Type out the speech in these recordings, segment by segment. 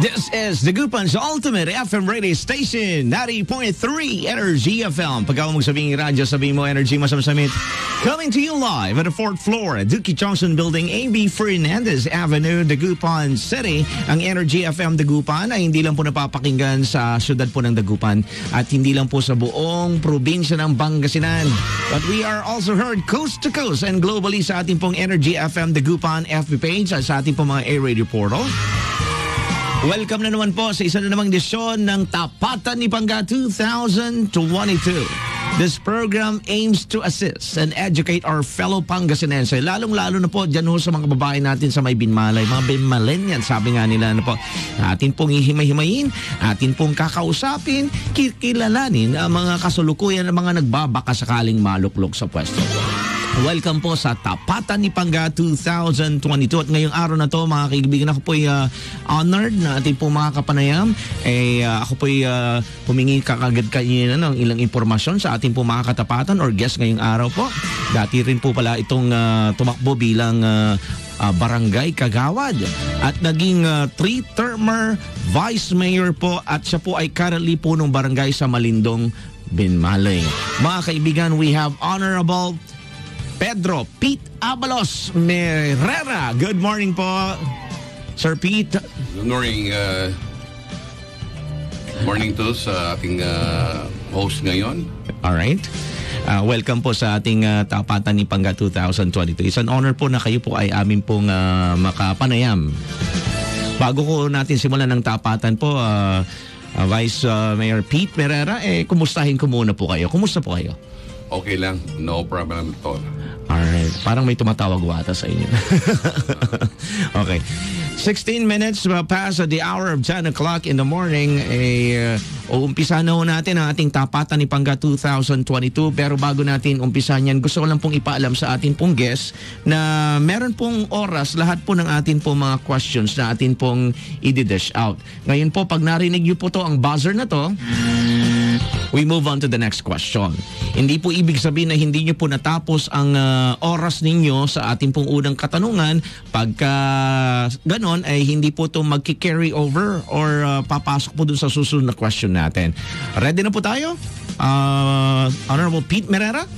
This is the Gupan's Ultimate FM radio station, 90.3 Energy FM. Pag ako magsabing radyo, sabihin mo Energy Masamsamit. Coming to you live at the fourth floor at Johnson Building, AB Fernandez Avenue, Dagupan City. Ang Energy FM Dagupan ay hindi lang po napapakinggan sa syudad po ng Dagupan at hindi lang po sa buong probinsya ng Pangasinan. But we are also heard coast to coast and globally sa ating pong Energy FM Dagupan FB page at sa ating pong mga A-Radio portal. Welcome na naman po sa isa na namang edisyon ng Tapatan ni Pangga 2022. This program aims to assist and educate our fellow Pangasinense, lalong-lalo na po dyan ho sa mga babae natin sa may binmalay, mga binmalenyan, sabi nga nila na po, atin pong ihimay-himayin, atin pong kakausapin, kikilalanin ang mga kasulukuyan ng mga nagbabaka sakaling maluklok sa pwesto. Welcome po sa Tapatan ni Pangga 2022 at ngayong araw na to mga kaibigan ako po ay uh, honored na ating po mga kapanayam. Eh uh, ako po ay uh, humingi kakagad kanina ng ilang impormasyon sa ating po mga katapatan or guest ngayong araw po. Dati rin po pala itong uh, tumakbo bilang uh, uh, barangay Kagawad. At naging uh, three-termer vice mayor po at siya po ay currently po ng barangay sa Malindong Binmalay. Mga kaibigan, we have Honorable Pedro Pete Abalos Merera. Good morning po, Sir Pete. Good morning, uh, morning to sa ating uh, host ngayon. All right. Uh, welcome po sa ating uh, Tapatan ni Pangga 2022. It's an honor po na kayo po ay amin pong uh, makapanayam. Bago ko natin simulan ng tapatan po, uh, uh, Vice uh, Mayor Pete Merera, eh, kumustahin ko muna po kayo. Kumusta po kayo? Okay lang, no problem at all. Alright. Parang may tumatawag wata sa inyo. okay. 16 minutes past the hour of 10 o'clock in the morning. Eh, uh, umpisa na ho natin ang ating tapatan ni Pangga 2022. Pero bago natin umpisa niyan, gusto ko lang pong ipaalam sa atin pong guest na meron pong oras lahat po ng atin pong mga questions na atin pong i-dish out. Ngayon po, pag narinig niyo po to ang buzzer na to, we move on to the next question. Hindi po ibig sabihin na hindi nyo po natapos ang uh, oras ninyo sa ating pong unang katanungan. Pagka ganon ay hindi po ito magki-carry over or uh, papasok po dun sa susunod na question natin. Ready na po tayo? Uh, Honorable Pete Merera?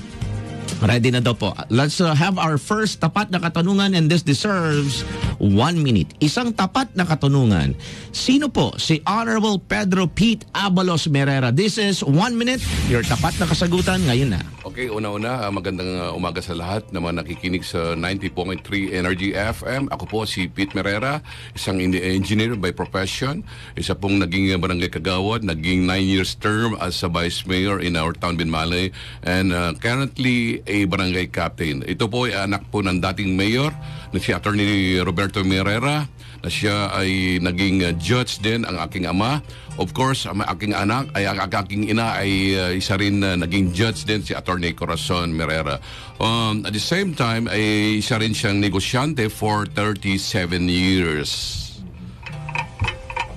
Ready na daw po. Let's uh, have our first tapat na katanungan and this deserves one minute. Isang tapat na katanungan. Sino po si Honorable Pedro Pete Abalos Merera? This is one minute. Your tapat na kasagutan ngayon na. Okay, una-una, uh, magandang uh, umaga sa lahat na mga nakikinig sa 90.3 Energy FM. Ako po si Pete Merera, isang engineer by profession. Isa pong naging barangay kagawad, naging 9 years term as a vice mayor in our town, Binmalay. And uh, currently, a barangay captain. Ito po ay anak po ng dating mayor na si Attorney Roberto Merera na siya ay naging uh, judge din ang aking ama. Of course, ang aking anak ay ang aking ina ay uh, isa rin uh, naging judge din si Attorney Corazon Merera. Um, at the same time ay isa rin siyang negosyante for 37 years.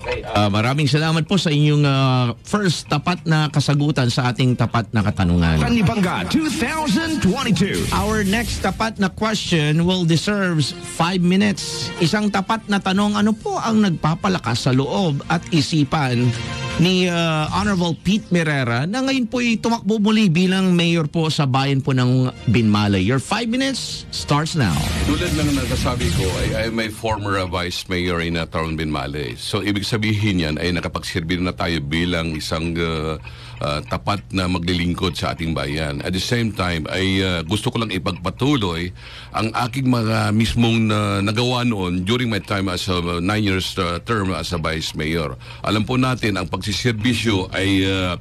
Uh, maraming salamat po sa inyong uh, first tapat na kasagutan sa ating tapat na katanungan. Panibanga 2022. Our next tapat na question will deserves 5 minutes. Isang tapat na tanong, ano po ang nagpapalakas sa loob at isipan ni uh, Honorable Pete Merera na ngayon po ay tumakbo muli bilang mayor po sa bayan po ng Binmalay. Your 5 minutes starts now. Tulad ng nasasabi ko, ay I'm a former vice mayor in uh, Town Binmalay. So ibig sabihin yan ay nakapagsilbi na tayo bilang isang uh, uh, tapat na maglilingkod sa ating bayan. At the same time ay uh, gusto ko lang ipagpatuloy ang aking mga mismong uh, nagawa noon during my time as a uh, nine years uh, term as a vice mayor. Alam po natin ang pagsiservisyo ay uh,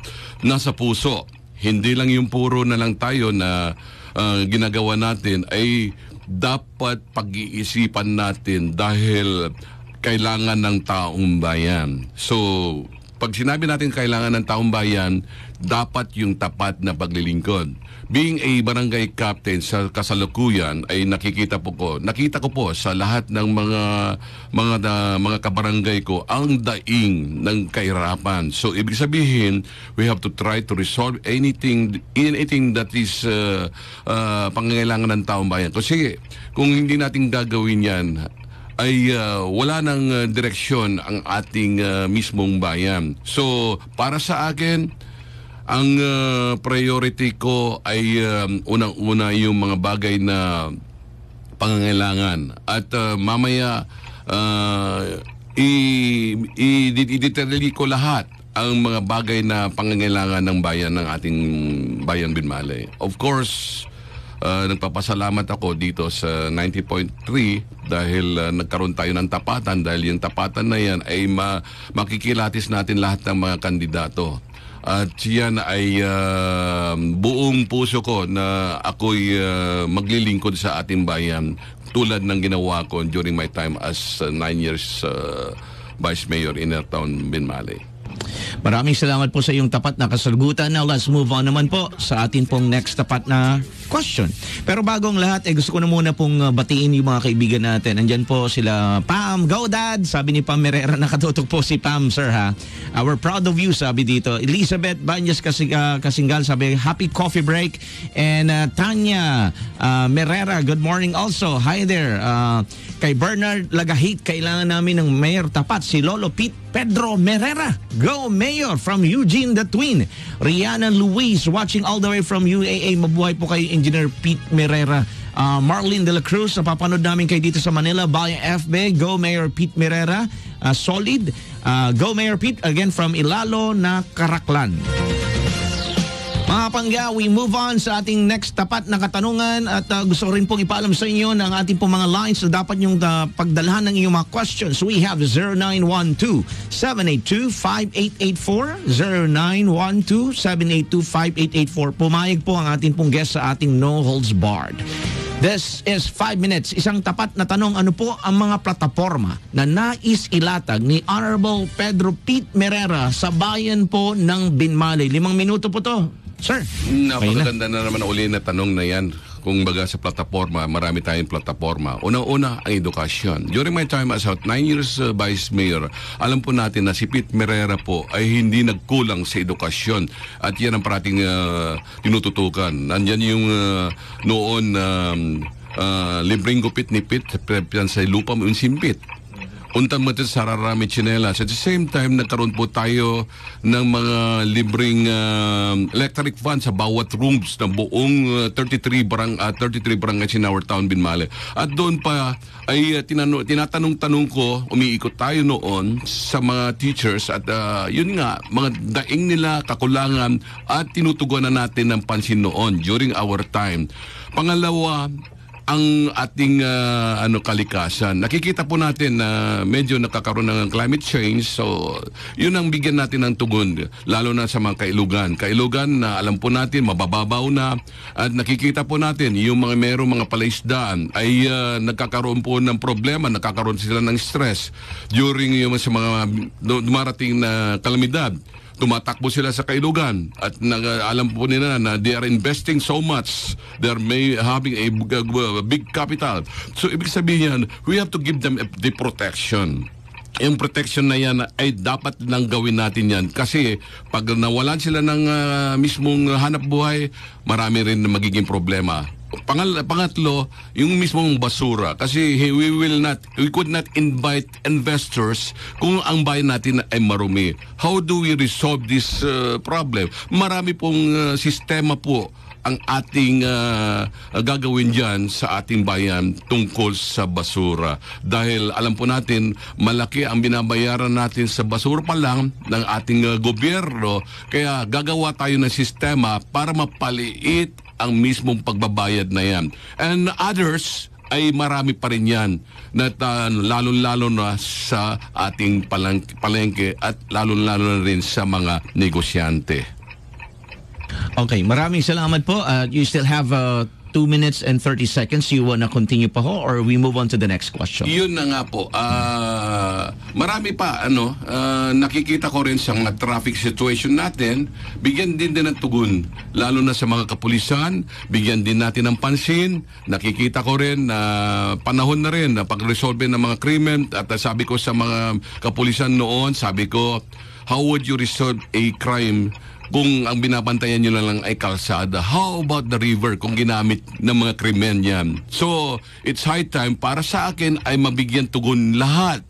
nasa puso. Hindi lang yung puro na lang tayo na uh, ginagawa natin ay dapat pag-iisipan natin dahil kailangan ng taong bayan. So, pag sinabi natin kailangan ng taong bayan, dapat yung tapat na paglilingkod. Being a barangay captain sa kasalukuyan ay nakikita po ko, nakita ko po sa lahat ng mga mga da, mga kabarangay ko ang daing ng kahirapan. So ibig sabihin, we have to try to resolve anything anything that is uh, uh, pangangailangan ng taong bayan. Kasi kung hindi natin gagawin 'yan, ay uh, wala ng uh, direksyon ang ating uh, mismong bayan. So, para sa akin, ang uh, priority ko ay um, unang-una yung mga bagay na pangangailangan. At uh, mamaya, uh, i-detail ko lahat ang mga bagay na pangangailangan ng bayan ng ating bayan Binmalay. Of course, uh, nagpapasalamat ako dito sa 90.3 dahil uh, nagkaroon tayo ng tapatan dahil yung tapatan na yan ay ma- makikilatis natin lahat ng mga kandidato. At yan ay uh, buong puso ko na ako'y uh, maglilingkod sa ating bayan tulad ng ginawa ko during my time as uh, nine years uh, Vice Mayor in Airtown, Binmalay. Maraming salamat po sa iyong tapat na kasagutan. Now let's move on naman po sa atin pong next tapat na question. Pero bago ang lahat, eh, gusto ko na muna pong uh, batiin yung mga kaibigan natin. Andyan po sila, Pam, go dad! Sabi ni Pam Merera, nakatutok po si Pam, sir ha. We're proud of you, sabi dito. Elizabeth Banyas Kasing, uh, Kasinggal, sabi, happy coffee break. And uh, Tanya uh, Merera, good morning also. Hi there. Uh, kay Bernard Lagahit, kailangan namin ng mayor tapat, si Lolo Pete Pedro Merera. Go Mayor from Eugene the Twin. Rihanna Luis watching all the way from UAA. Mabuhay po kay Engineer Pete Merera. Uh, Marlene De La Cruz, napapanood namin kayo dito sa Manila. Bayan FB, Go Mayor Pete Merera. Uh, solid. Uh, Go Mayor Pete, again from Ilalo na Karaklan. Mga pangga, we move on sa ating next tapat na katanungan at uh, gusto rin pong ipaalam sa inyo ng ating pong mga lines na dapat yung uh, pagdalhan ng iyong mga questions. We have 0912-782-5884, 0912-782-5884. Pumayag po ang ating pong guest sa ating No Holds Barred. This is 5 minutes. Isang tapat na tanong, ano po ang mga plataforma na nais ilatag ni Honorable Pedro Pete Merera sa bayan po ng Binmalay? Limang minuto po to. Sir. Napakaganda na naman uli na tanong na yan. Kung baga sa plataforma, marami tayong plataforma. Una-una ang edukasyon. During my time as a 9 years uh, vice mayor, alam po natin na si Pete Merera po ay hindi nagkulang sa edukasyon. At yan ang parating uh, tinututukan. Nandyan yung uh, noon um, uh, libreng gupit ni Pete yan sa lupa mo yung simpit untan mo ito sa rarami chinelas. At the same time, nagkaroon po tayo ng mga libreng uh, electric fan sa bawat rooms ng buong uh, 33 barang uh, 33 barangay in our town Binmale. At doon pa ay uh, tinano, tinatanong-tanong ko, umiikot tayo noon sa mga teachers at uh, yun nga, mga daing nila, kakulangan at tinutuguan na natin ng pansin noon during our time. Pangalawa, ang ating uh, ano kalikasan. Nakikita po natin na medyo nakakaroon ng climate change. So, yun ang bigyan natin ng tugon lalo na sa mga kailugan. Kailugan na alam po natin mabababaw na at nakikita po natin yung mga merong mga palaisdaan ay uh, nagkakaroon po ng problema, nagkakaroon sila ng stress during yung sa mga dumarating na kalamidad tumatakbo sila sa kailugan at nag, alam po nila na they are investing so much. They are may, having a, a big capital. So ibig sabihin yan we have to give them the protection. Yung protection na yan ay dapat lang gawin natin yan. Kasi pag nawalan sila ng uh, mismong hanap buhay marami rin magiging problema Pangal, pangatlo, yung mismong basura. Kasi hey, we will not, we could not invite investors kung ang bayan natin ay marumi. How do we resolve this uh, problem? Marami pong uh, sistema po ang ating uh, gagawin dyan sa ating bayan tungkol sa basura. Dahil alam po natin, malaki ang binabayaran natin sa basura pa lang ng ating uh, gobyerno. Kaya gagawa tayo ng sistema para mapaliit ang mismong pagbabayad na yan. And others, ay marami pa rin yan na uh, lalo-lalo na sa ating palengke at lalo-lalo na rin sa mga negosyante. Okay, maraming salamat po. Uh, you still have uh, 2 minutes and 30 seconds. You wanna continue pa ho or we move on to the next question? Yun na nga po. Uh, marami pa, ano, uh, nakikita ko rin sa mga traffic situation natin, bigyan din din ng tugon. Lalo na sa mga kapulisan, bigyan din natin ng pansin. Nakikita ko rin na uh, panahon na rin na pag-resolve ng mga krimen at uh, sabi ko sa mga kapulisan noon, sabi ko, how would you resolve a crime kung ang binabantayan nyo na lang ay kalsada, how about the river kung ginamit ng mga krimen yan? So, it's high time para sa akin ay mabigyan tugon lahat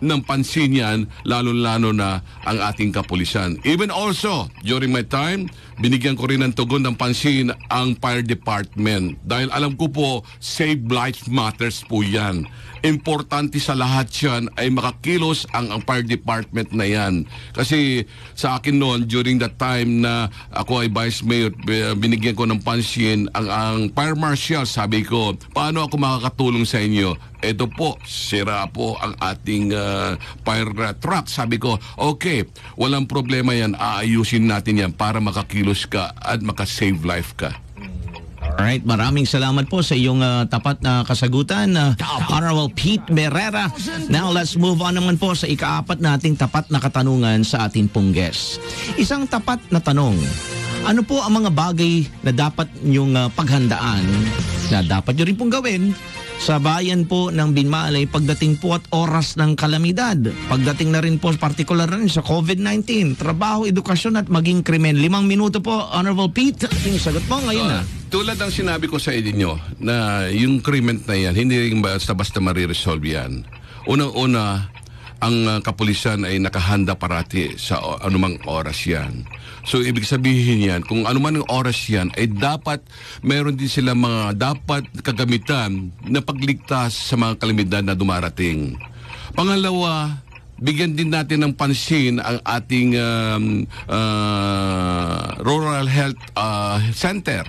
ng pansin yan, lalo-lalo na ang ating kapulisan. Even also, during my time, binigyan ko rin ng tugon ng pansin ang fire department. Dahil alam ko po, save lives matters po yan. Importante sa lahat yan ay makakilos ang, ang fire department na yan. Kasi sa akin noon, during that time na ako ay vice mayor, binigyan ko ng pansin ang, ang fire marshal, sabi ko, paano ako makakatulong sa inyo? Ito po, sira po ang ating uh, fire uh, truck. Sabi ko, okay, walang problema yan, aayusin natin yan para makakilos ka at makasave life ka. Alright, maraming salamat po sa iyong ah, tapat na kasagutan, uh, Honorable Pete Berrera. Now, let's move on naman po sa ikaapat nating tapat na katanungan sa ating pong guest. Isang tapat na tanong, ano po ang mga bagay na dapat niyong ah, paghandaan na dapat niyo rin pong gawin sa bayan po ng Binmalay pagdating po at oras ng kalamidad. Pagdating na rin po particular na rin sa COVID-19, trabaho, edukasyon at maging krimen. Limang minuto po, Honorable Pete. Yung sagot mo ngayon na. Ah, tulad ng sinabi ko sa inyo na yung krimen na yan, hindi rin basta-basta mariresolve yan. Unang-una, ang uh, kapulisan ay nakahanda parati sa o- anumang oras yan. So ibig sabihin yan, kung anuman ang oras yan, ay dapat meron din sila mga dapat kagamitan na pagligtas sa mga kalamidad na dumarating. Pangalawa, bigyan din natin ng pansin ang ating um, uh, Rural Health uh, Center.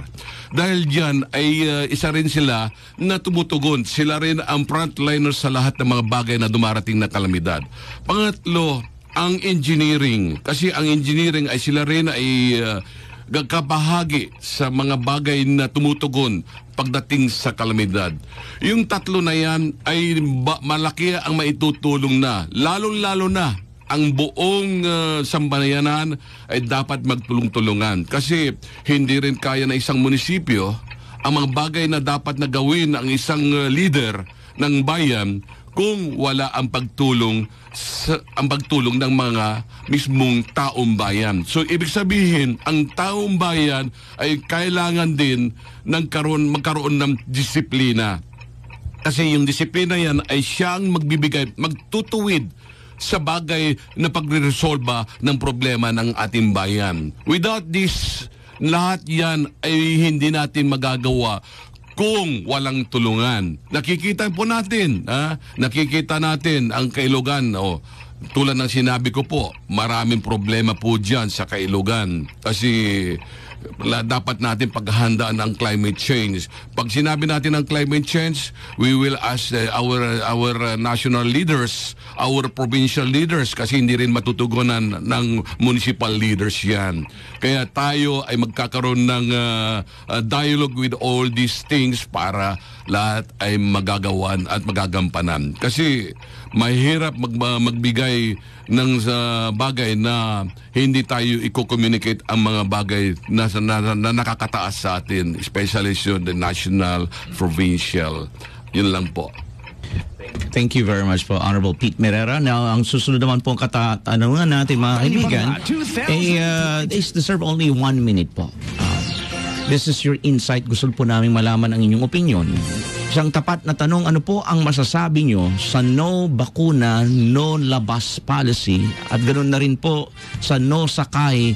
Dahil diyan ay uh, isa rin sila na tumutugon. Sila rin ang frontliners sa lahat ng mga bagay na dumarating na kalamidad. Pangatlo, ang engineering. Kasi ang engineering ay sila rin ay uh, gagkabahagi sa mga bagay na tumutugon pagdating sa kalamidad. Yung tatlo na yan ay ba- malaki ang maitutulong na, lalong-lalo na ang buong uh, sambayanan ay dapat magtulong-tulungan. Kasi hindi rin kaya na isang munisipyo ang mga bagay na dapat na gawin ang isang uh, leader ng bayan kung wala ang pagtulong sa, ang pagtulong ng mga mismong taong bayan. So ibig sabihin, ang taong bayan ay kailangan din ng karoon, magkaroon ng disiplina. Kasi yung disiplina yan ay siyang magbibigay, magtutuwid sa bagay na pagre-resolba ng problema ng ating bayan. Without this, lahat yan ay hindi natin magagawa kung walang tulungan. Nakikita po natin, ha? nakikita natin ang kailugan. O, tulad ng sinabi ko po, maraming problema po dyan sa kailugan. Kasi la, dapat natin paghandaan ang climate change. Pag sinabi natin ang climate change, we will ask uh, our our uh, national leaders, our provincial leaders kasi hindi rin matutugunan ng municipal leaders 'yan. Kaya tayo ay magkakaroon ng uh, uh, dialogue with all these things para lahat ay magagawan at magagampanan. Kasi mahirap mag, magbigay ng sa bagay na hindi tayo i-communicate ang mga bagay na, na, na nakakataas sa atin, especially sa the national, provincial. Yun lang po. Thank you very much po, Honorable Pete Merera. Now, ang susunod naman pong katanungan natin, mga kaibigan, ay uh, is deserve only one minute po. Uh, this is your insight. Gusto po namin malaman ang inyong opinion. Isang tapat na tanong, ano po ang masasabi nyo sa no bakuna, no labas policy? At ganoon na rin po sa no sakay,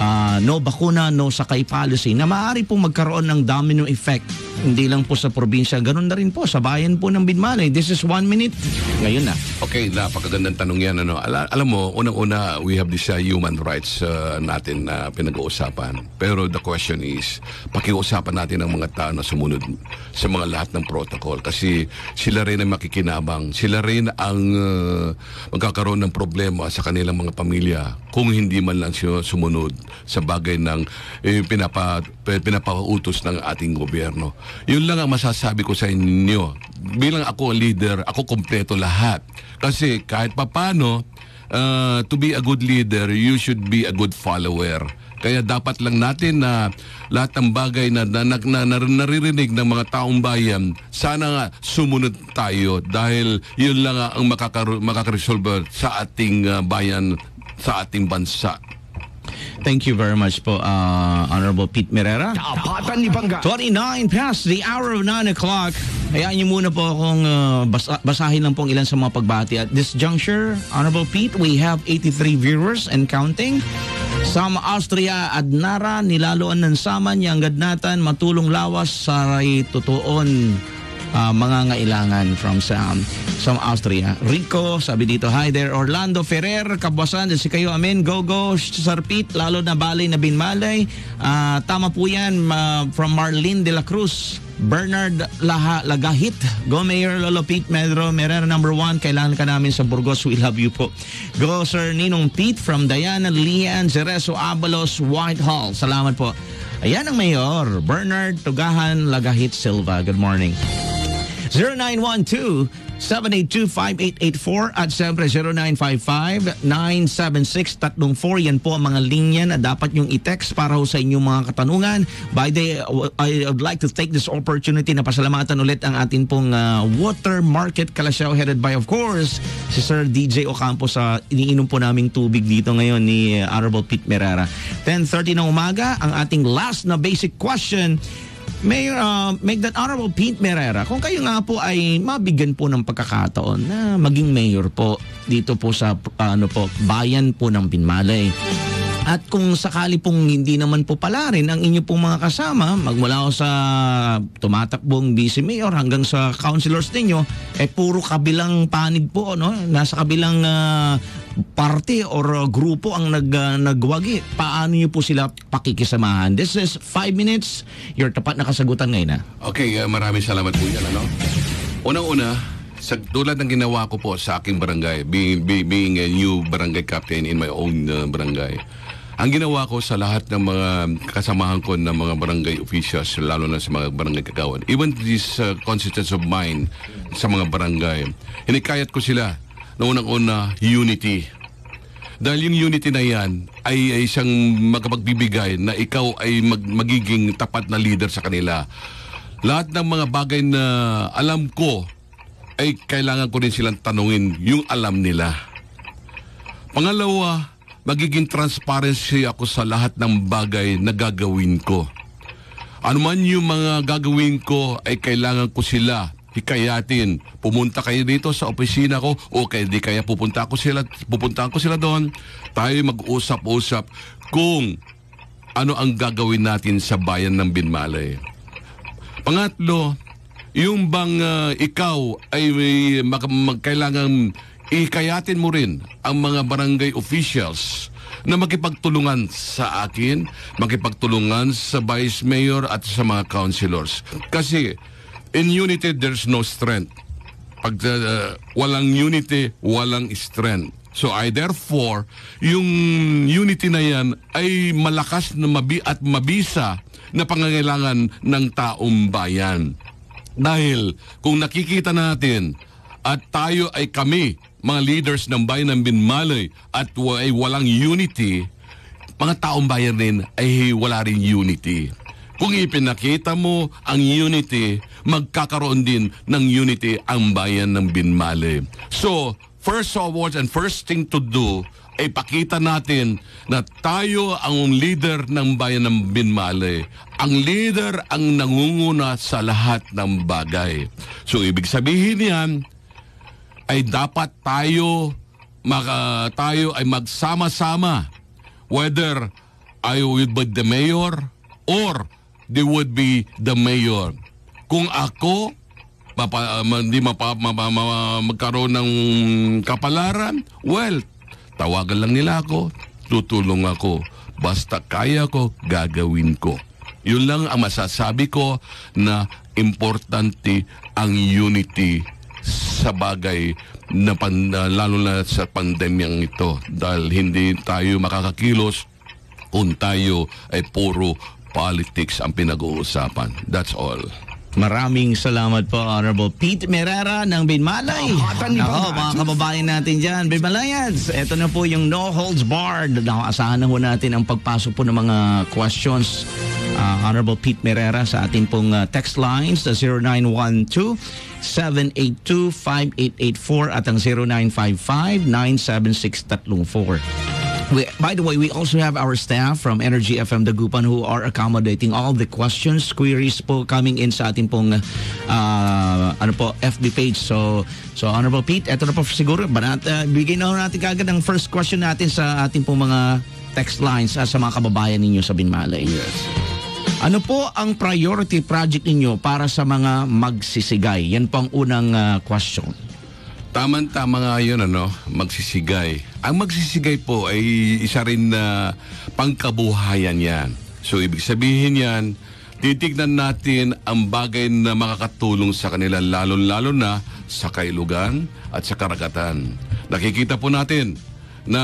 uh, no bakuna, no sakay policy na maaari pong magkaroon ng domino effect hindi lang po sa probinsya, ganoon na rin po sa bayan po ng Binmalay. This is one minute. Ngayon na. Okay, napakagandang tanong yan. Ano? Ala, alam mo, unang-una, we have this uh, human rights uh, natin na pinag-uusapan. Pero the question is, pakiusapan natin ang mga tao na sumunod sa mga lahat ng protocol. Kasi sila rin ang makikinabang. Sila rin ang uh, magkakaroon ng problema sa kanilang mga pamilya kung hindi man lang sumunod sa bagay ng eh, pinapa, pinapautos ng ating gobyerno. Yun lang ang masasabi ko sa inyo. Bilang ako leader, ako kompleto lahat. Kasi kahit papano, uh, to be a good leader, you should be a good follower. Kaya dapat lang natin na lahat ng bagay na, na, na, na naririnig ng mga taong bayan, sana nga sumunod tayo dahil yun lang ang makakaresolve sa ating uh, bayan, sa ating bansa. Thank you very much po, uh, Honorable Pete Merera. Tapatan ni Bangga. 29 past the hour of 9 o'clock. Hayaan niyo muna po akong uh, basa- basahin lang pong ilan sa mga pagbati. At this juncture, Honorable Pete, we have 83 viewers and counting. Sama Austria, Adnara, Nilaloan ng Saman, Yanggad Natan, Matulong Lawas, Saray Tutuon, uh, mga ngailangan from Sam from Austria. Rico, sabi dito, hi there. Orlando Ferrer, Kabwasan, si kayo, amen. Go, go, Sarpit, lalo na Balay na Binmalay. Ah, tama po yan, ma- from Marlene de la Cruz. Bernard Laha, Lagahit, Go Mayor Lolo Pete Medro, Merera number one, kailangan ka namin sa Burgos, we love you po. Go Sir Ninong Pete from Diana Lian, Cereso Abalos, Whitehall. Salamat po. Ayan ang Mayor, Bernard Tugahan Lagahit Silva. Good morning. 0912-782-5884 at siyempre 0955-976-34. Yan po ang mga linya na dapat nyong i-text para sa inyong mga katanungan. By the I would like to take this opportunity na pasalamatan ulit ang atin pong uh, Water Market Kalasyaw headed by of course si Sir DJ Ocampo sa iniinom po naming tubig dito ngayon ni uh, Honorable Pete Merara. 10.30 ng umaga, ang ating last na basic question Mayor, uh, make that honorable Pete Merera, kung kayo nga po ay mabigyan po ng pagkakataon na maging mayor po dito po sa ano po bayan po ng Binmalay. At kung sakali pong hindi naman po pala rin ang inyo pong mga kasama, magmula ko sa tumatakbong vice mayor hanggang sa councilors ninyo, eh puro kabilang panig po, no? Nasa kabilang ah, parte or uh, grupo ang nag, uh, nagwagi. Paano niyo po sila pakikisamahan? This is five minutes. Your tapat na kasagutan ngayon, ha? Okay, uh, maraming salamat po yan. Ano? Unang-una, sa, tulad ng ginawa ko po sa aking barangay, being, be- being a new barangay captain in my own uh, barangay, ang ginawa ko sa lahat ng mga kasamahan ko ng mga barangay officials, lalo na sa mga barangay kagawan, even these uh, constituents of mine sa mga barangay, hinikayat ko sila na unang-una, unity. Dahil yung unity na yan ay, ay isang makapagbibigay na ikaw ay mag, magiging tapat na leader sa kanila. Lahat ng mga bagay na alam ko ay kailangan ko rin silang tanungin yung alam nila. Pangalawa, magiging transparency ako sa lahat ng bagay na gagawin ko. Ano man yung mga gagawin ko ay kailangan ko sila hikayatin. Pumunta kayo dito sa opisina ko o kaya di kaya pupunta ko sila, pupunta ko sila doon. Tayo mag-usap-usap kung ano ang gagawin natin sa bayan ng Binmalay. Pangatlo, yung bang ah, ikaw ay may mag- magkailangan ikayatin mo rin ang mga barangay officials na makipagtulungan sa akin, makipagtulungan sa vice mayor at sa mga councilors. Kasi in unity there's no strength. Pag uh, walang unity, walang strength. So I therefore, yung unity na yan ay malakas na mabi at mabisa na pangangailangan ng taong bayan. Dahil kung nakikita natin at tayo ay kami, mga leaders ng bayan ng Binmalay at ay walang unity, mga taong bayan rin ay wala rin unity. Kung ipinakita mo ang unity, magkakaroon din ng unity ang bayan ng Binmale. So, first of all and first thing to do ay pakita natin na tayo ang leader ng bayan ng Binmale. Ang leader ang nangunguna sa lahat ng bagay. So, ibig sabihin yan, ay dapat tayo maka, tayo ay magsama-sama whether I would be the mayor or they would be the mayor. Kung ako mapa, ma- hindi mapa, ma- ma- ma- magkaroon ng kapalaran, well, tawagan lang nila ako, tutulong ako. Basta kaya ko, gagawin ko. Yun lang ang masasabi ko na importante ang unity sa bagay na pan, lalo na sa pandemyang ito dahil hindi tayo makakakilos kung tayo ay puro politics ang pinag-uusapan. That's all. Maraming salamat po, Honorable Pete Merera ng Binmalay. Ako, mga kababayan natin dyan, Binmalayans. Ito na po yung No Holds Barred. Nakaasahan na po natin ang pagpasok po ng mga questions. Uh, Honorable Pete Merera sa ating pong uh, text lines na 0912 782-5884 at ang 0955-976-34. We, by the way, we also have our staff from Energy FM Dagupan who are accommodating all the questions, queries po coming in sa ating pong uh, ano po, FB page. So, so Honorable Pete, eto na po siguro. Banat, uh, bigyan na natin kagad ang first question natin sa ating pong mga text lines uh, sa mga kababayan ninyo sa Binmalay. Yes. Ano po ang priority project ninyo para sa mga magsisigay? Yan po ang unang uh, question. Tama-tama nga yun, ano, magsisigay. Ang magsisigay po ay isa rin na pangkabuhayan yan. So, ibig sabihin yan, titignan natin ang bagay na makakatulong sa kanila, lalo-lalo na sa kailugan at sa karagatan. Nakikita po natin na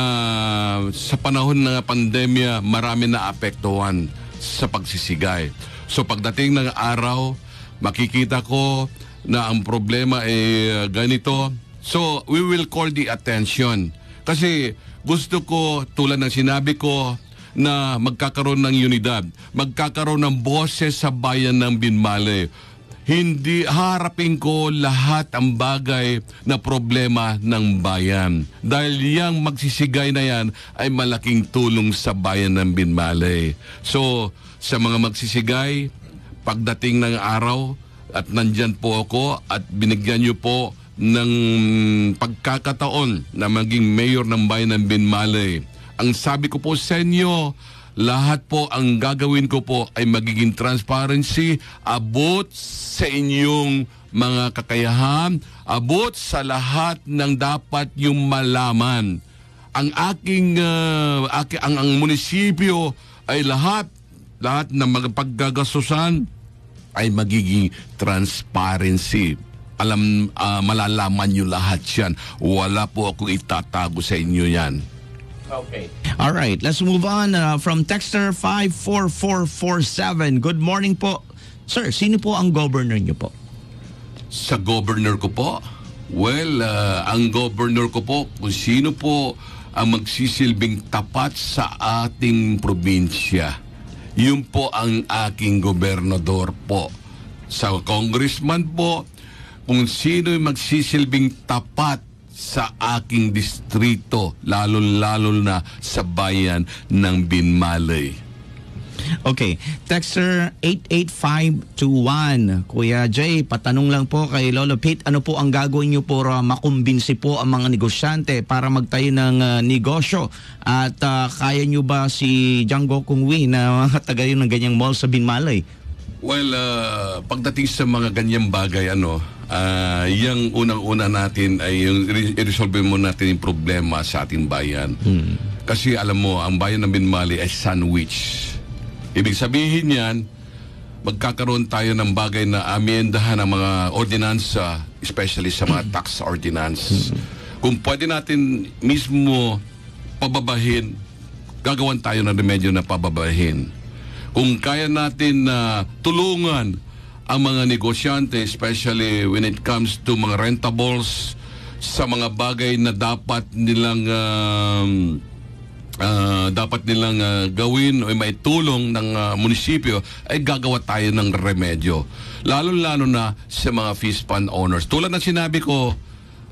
sa panahon ng pandemya, marami na apektuhan sa pagsisigay. So, pagdating ng araw, makikita ko na ang problema ay uh, ganito, So, we will call the attention. Kasi gusto ko, tulad ng sinabi ko, na magkakaroon ng unidad, magkakaroon ng boses sa bayan ng Binmale. Hindi harapin ko lahat ang bagay na problema ng bayan. Dahil yang magsisigay na yan ay malaking tulong sa bayan ng Binmale. So, sa mga magsisigay, pagdating ng araw, at nandyan po ako at binigyan niyo po ng pagkakataon na maging mayor ng bayan ng Binmalay. Ang sabi ko po sa inyo, lahat po ang gagawin ko po ay magiging transparency abot sa inyong mga kakayahan, abot sa lahat ng dapat yung malaman. Ang aking uh, aki, ang, ang munisipyo ay lahat lahat ng mga ay magiging transparency alam uh, malalaman nyo lahat yan. Wala po akong itatago sa inyo yan. Okay. All right, let's move on uh, from Texter 54447. Good morning po. Sir, sino po ang governor niyo po? Sa governor ko po? Well, uh, ang governor ko po, kung sino po ang magsisilbing tapat sa ating probinsya. Yun po ang aking gobernador po. Sa congressman po, kung sino magsisilbing tapat sa aking distrito, lalo-lalo na sa bayan ng Binmalay. Okay. Texter 88521. Kuya Jay, patanong lang po kay Lolo Pete, ano po ang gagawin niyo para makumbinsi po ang mga negosyante para magtayo ng uh, negosyo? At uh, kaya niyo ba si Django Kungwi na matagayon ng ganyang mall sa Binmalay? Well, uh, pagdating sa mga ganyang bagay, ano, uh, yung unang-una natin ay yung i-resolve mo natin yung problema sa ating bayan. Hmm. Kasi alam mo, ang bayan ng Binmali ay sandwich. Ibig sabihin yan, magkakaroon tayo ng bagay na amiendahan ng mga ordinansa, especially sa mga tax ordinance. Hmm. Kung pwede natin mismo pababahin, gagawan tayo ng remedyo na pababahin kung kaya natin na uh, tulungan ang mga negosyante, especially when it comes to mga rentables, sa mga bagay na dapat nilang uh, uh, dapat nilang uh, gawin o may tulong ng uh, munisipyo ay gagawa tayo ng remedyo. Lalo-lalo na sa mga fish pond owners. Tulad ng sinabi ko,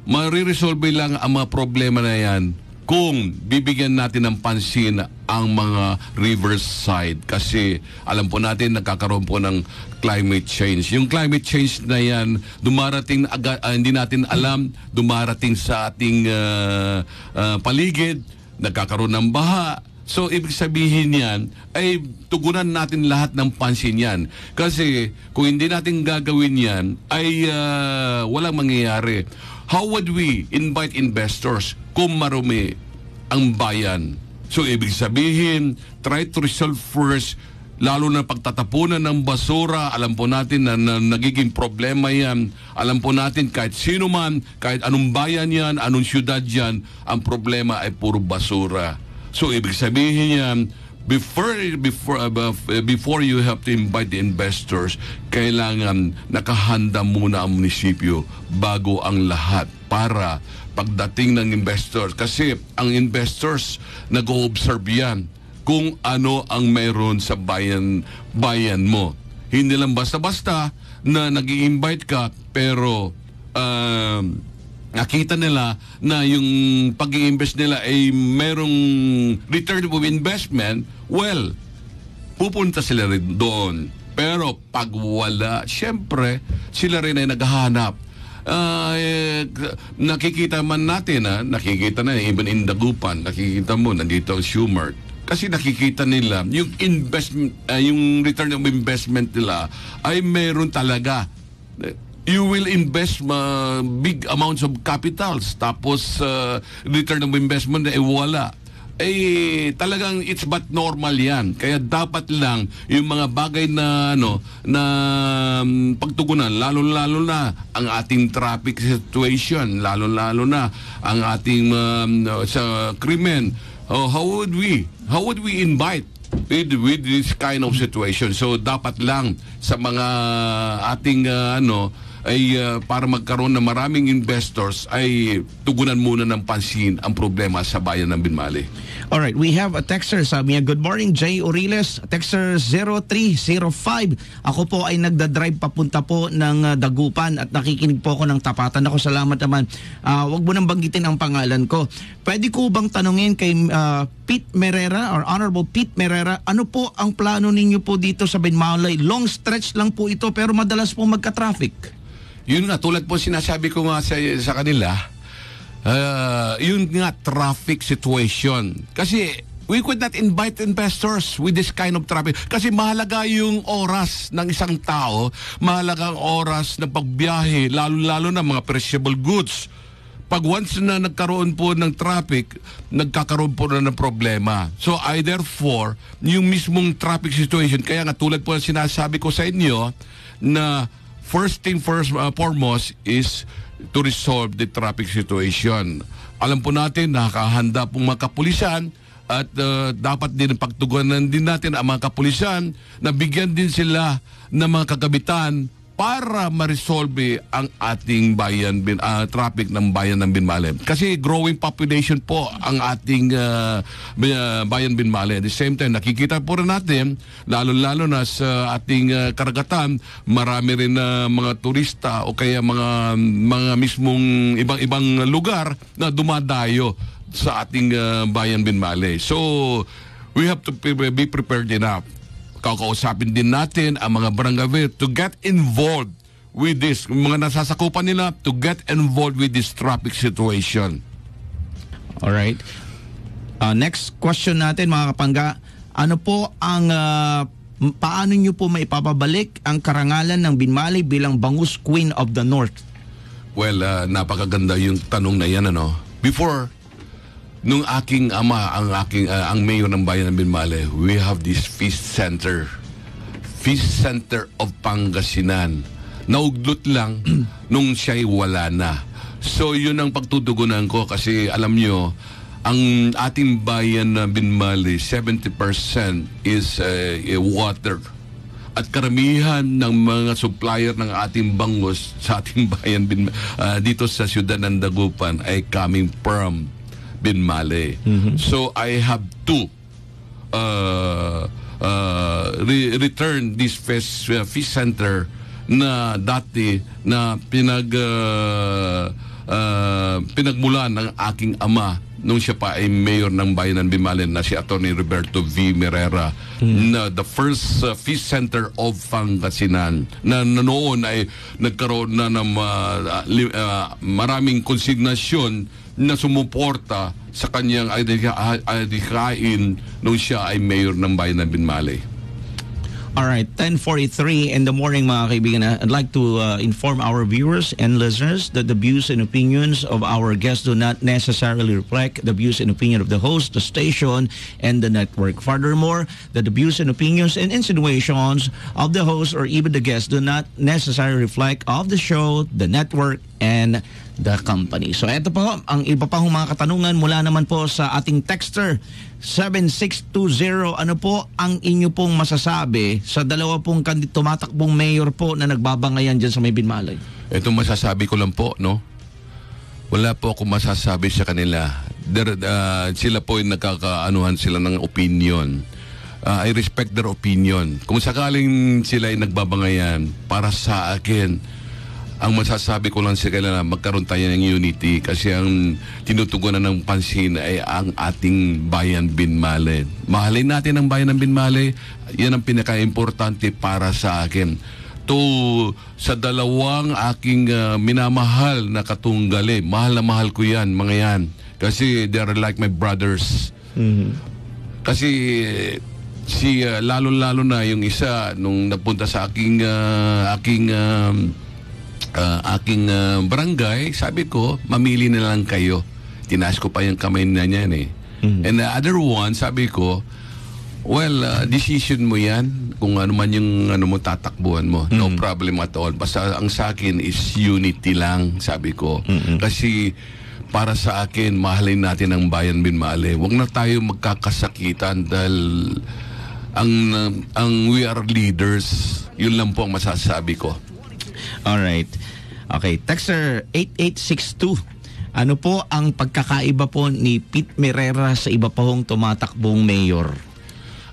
mariresolve lang ang mga problema na yan kung bibigyan natin ng pansin ang mga riverside kasi alam po natin nagkakaroon po ng climate change. Yung climate change na yan, dumarating aga, uh, hindi natin alam, dumarating sa ating uh, uh, paligid, nagkakaroon ng baha. So, ibig sabihin yan, ay tugunan natin lahat ng pansin yan. Kasi, kung hindi natin gagawin yan, ay uh, walang mangyayari. How would we invite investors kung marumi ang bayan? So ibig sabihin, try to resolve first lalo na pagtatapunan ng basura, alam po natin na, na nagiging problema yan. Alam po natin kahit sino man, kahit anong bayan yan, anong syudad yan, ang problema ay puro basura. So ibig sabihin yan, before before uh, before you have to invite the investors, kailangan nakahanda muna ang munisipyo bago ang lahat para pagdating ng investors. Kasi ang investors nag-observe yan kung ano ang meron sa bayan, bayan mo. Hindi lang basta-basta na nag invite ka pero um, nakita nila na yung pag invest nila ay merong return of investment, well, pupunta sila rin doon. Pero pag wala, syempre, sila rin ay naghahanap. Ah, eh, nakikita man natin, ha, nakikita na, even in Dagupan, nakikita mo, nandito ang Schumert. Kasi nakikita nila, yung investment, ah, yung return of investment nila ay meron talaga you will invest uh, big amounts of capitals tapos uh, return of investment eh wala eh talagang it's but normal yan kaya dapat lang yung mga bagay na ano na um, pagtugunan lalo lalo na ang ating traffic situation lalo lalo na ang ating um, sa krimen oh, how would we how would we invite with with this kind of situation. So dapat lang sa mga ating uh, ano ay uh, para magkaroon ng maraming investors ay tugunan muna ng pansin ang problema sa bayan ng Binmali. All right, we have a texter sabi niya, Good morning, Jay Uriles. Texter 0305. Ako po ay nagda-drive papunta po ng uh, Dagupan at nakikinig po ako ng tapatan. Ako salamat naman. Ah, wag mo nang banggitin ang pangalan ko. Pwede ko bang tanungin kay ah, Pete Merera or Honorable Pete Merera, ano po ang plano ninyo po dito sa Benmalay? Long stretch lang po ito pero madalas po magka-traffic. Yun nga, tulad po sinasabi ko nga sa, sa kanila, uh, yun nga, traffic situation. Kasi we could not invite investors with this kind of traffic. Kasi mahalaga yung oras ng isang tao, mahalaga ang oras ng pagbiyahe, lalo-lalo na mga perishable goods. Pag once na nagkaroon po ng traffic, nagkakaroon po na ng problema. So I therefore, yung mismong traffic situation, kaya nga tulad po ng sinasabi ko sa inyo, na first thing first uh, foremost is to resolve the traffic situation. Alam po natin, nakahanda pong mga kapulisan at uh, dapat din pagtugunan din natin ang mga kapulisan na bigyan din sila ng mga kagabitan para ma-resolve ang ating bayan bin ah, traffic ng bayan ng Binmale. Kasi growing population po ang ating ah, bayan Binmale. At the same time, nakikita po rin natin, lalo-lalo na sa ating ah, karagatan, marami rin na mga turista o kaya mga mga mismong ibang-ibang lugar na dumadayo sa ating ah, bayan Binmale. So, we have to be prepared enough kakausapin din natin ang mga barangay to get involved with this, mga nasasakupan nila to get involved with this traffic situation. All right. Uh, next question natin mga kapangga, ano po ang m- paano niyo po maipapabalik ang karangalan ng Binmali bilang Bangus Queen of the North? Well, ah, napakaganda yung tanong na yan, ano. Before, nung aking ama, ang aking ah, ang mayor ng bayan ng Binmale, we have this feast center. Feast Center of Pangasinan. Nauglot lang nung siya'y wala na. So, yun ang pagtutugunan ko kasi alam nyo, ang ating bayan na Binmali, 70% is uh, water at karamihan ng mga supplier ng ating bangus sa ating bayan ah, dito sa siyudad ng Dagupan ay coming from Binmale. So I have to uh, uh, re- return this fish, uh, fish center na dati na pinag uh, uh, pinagmulan ng aking ama nung siya pa ay mayor ng bayan ng Bimalen na si Atty. Roberto V. Merera na the first uh, fish center of Pangasinan na, na noon ay nagkaroon na ng uh, uh, maraming konsignasyon na sumuporta sa kanyang adhikain nung siya ay mayor ng bayan ng Binmale. All right, 10:43 in the morning mga kaibigan. I'd like to uh, inform our viewers and listeners that the views and opinions of our guests do not necessarily reflect the views and opinion of the host, the station, and the network. Furthermore, that the views and opinions and insinuations of the host or even the guests do not necessarily reflect of the show, the network, and the company. So ito po, ang iba pa hong mga katanungan mula naman po sa ating texter 7620. Ano po ang inyo pong masasabi sa dalawa pong kandi- tumatakbong mayor po na nagbabangayan dyan sa may Binmalay? Ito masasabi ko lang po, no? Wala po akong masasabi sa kanila. There, uh, sila po ay nagkakaanuhan sila ng opinion. Uh, I respect their opinion. Kung sakaling sila ay nagbabangayan, para sa akin, ang masasabi ko lang sa kanila, magkaroon tayo ng unity kasi ang tinutugunan ng pansin ay ang ating bayan Binmale. Mahalin natin ang bayan ng Binmale, yan ang pinaka-importante para sa akin. To sa dalawang aking ah, minamahal na katunggali, mahal na mahal ko yan, mga yan. Kasi they're like my brothers. Kasi si uh, lalo-lalo na yung isa nung napunta sa aking ah, aking um, ah, aking ah, barangay, sabi ko, mamili na lang kayo. Tinaas ko pa yung kamay na niyan eh. And the other one, sabi ko, well, ah, decision mo yan. Kung ano man yung ano mo tatakbuhan mo. No problem at all. Basta ang sa akin is unity lang, sabi ko. Kasi para sa akin, mahalin natin ang bayan Binmale. Huwag na tayo magkakasakitan dahil ang ang we are leaders. Yun lang po ang masasabi ko. Alright. Okay, Texter 8862. Ano po ang pagkakaiba po ni Pete Merera sa iba pa hong tumatakbong mayor?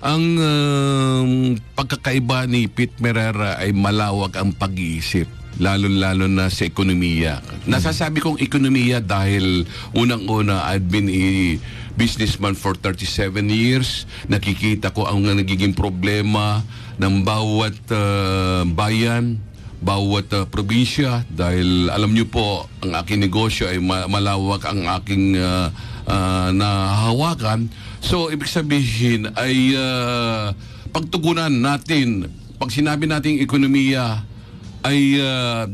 Ang um, pagkakaiba ni Pete Merera ay malawak ang pag-iisip lalo-lalo na sa ekonomiya. Nasasabi kong ekonomiya dahil unang-una I've been a businessman for 37 years. Nakikita ko ang nagiging problema ng bawat uh, bayan, bawat uh, probinsya dahil alam niyo po ang aking negosyo ay ma- malawak ang aking uh, uh, nahawakan. So ibig sabihin ay uh, pagtugunan natin pag sinabi nating ekonomiya ay uh,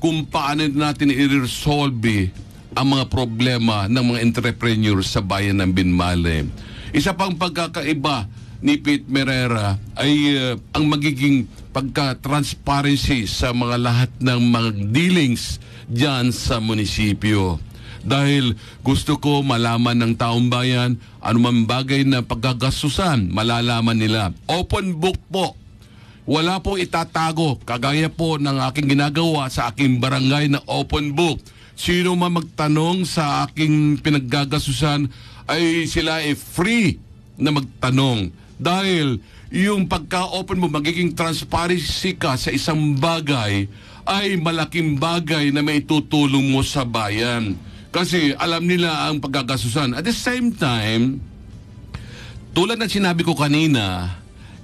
kung paano natin i-resolve ang mga problema ng mga entrepreneurs sa bayan ng Binmale. Isa pang pagkakaiba ni Pete Merera ay uh, ang magiging pagka-transparency sa mga lahat ng mga dealings dyan sa munisipyo. Dahil gusto ko malaman ng taong bayan anumang bagay na pagkagasusan, malalaman nila. Open book po wala pong itatago, kagaya po ng aking ginagawa sa aking barangay na open book. Sino man magtanong sa aking pinaggagasusan ay sila ay free na magtanong. Dahil yung pagka-open mo, magiging transparency ka sa isang bagay ay malaking bagay na may tutulong mo sa bayan. Kasi alam nila ang pagkagasusan. At the same time, tulad ng sinabi ko kanina,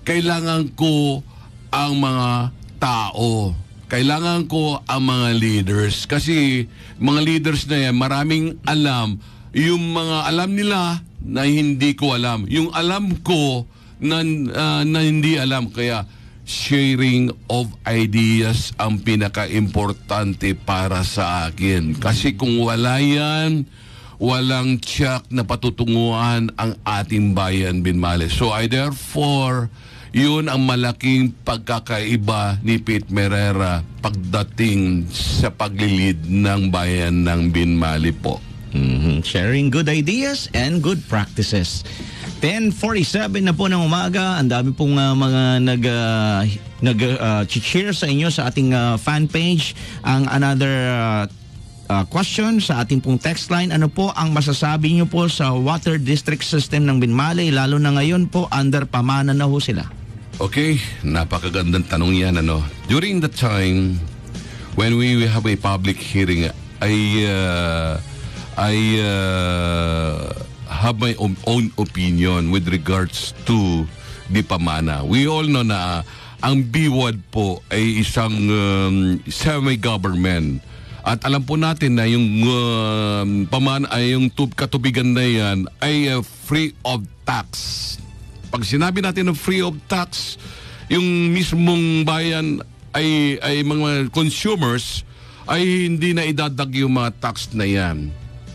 kailangan ko ang mga tao. Kailangan ko ang mga leaders. Kasi mga leaders na yan, maraming alam. Yung mga alam nila na hindi ko alam. Yung alam ko na, ah, na hindi alam. Kaya sharing of ideas ang pinaka-importante para sa akin. Kasi kung wala yan, walang tiyak na patutunguhan ang ating bayan, Binmale. So I therefore, yun ang malaking pagkakaiba ni Pete Merera pagdating sa paglilid ng bayan ng Binmali po. Mhm. Sharing good ideas and good practices. 10.47 na po ng umaga. Ang dami pong ah, mga nag, ah, nag ah, share sa inyo sa ating ah, fan page. Ang another ah, ah, question sa ating pong text line. Ano po ang masasabi niyo po sa water district system ng Binmalay? Lalo na ngayon po, under pamana na ho sila. Okay, napakagandang tanong yan. Ano? During the time when we have a public hearing, I, uh, I uh, have my own, opinion with regards to the pamana. We all know na ang BWAD po ay isang um, semi-government. At alam po natin na yung um, pamana ay yung tub katubigan na yan ay uh, free of tax pag sinabi natin ng free of tax, yung mismong bayan ay, ay mga consumers ay hindi na idadag yung mga tax na yan.